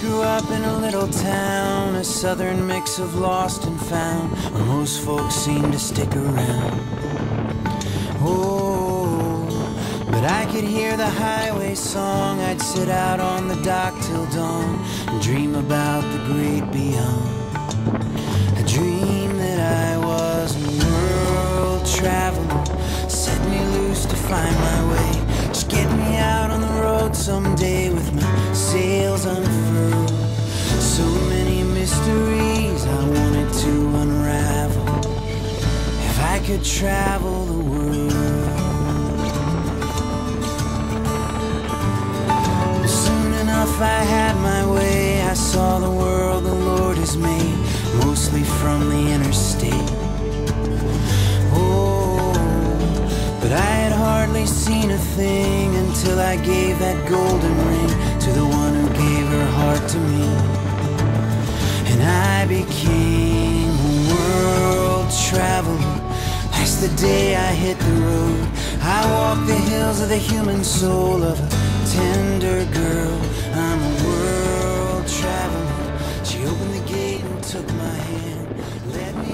grew up in a little town, a southern mix of lost and found, where most folks seem to stick around. Oh, but I could hear the highway song. I'd sit out on the dock till dawn and dream about the great beyond. A dream that I was a world traveler, set me loose to find my could travel the world. Soon enough I had my way. I saw the world the Lord has made, mostly from the interstate. Oh, but I had hardly seen a thing until I gave that golden ring to the one who gave her heart to me. And I became the day I hit the road. I walk the hills of the human soul of a tender girl. I'm a world traveler. She opened the gate and took my hand. Let me